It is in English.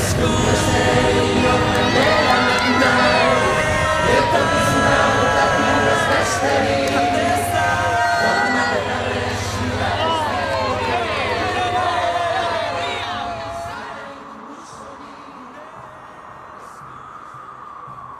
school.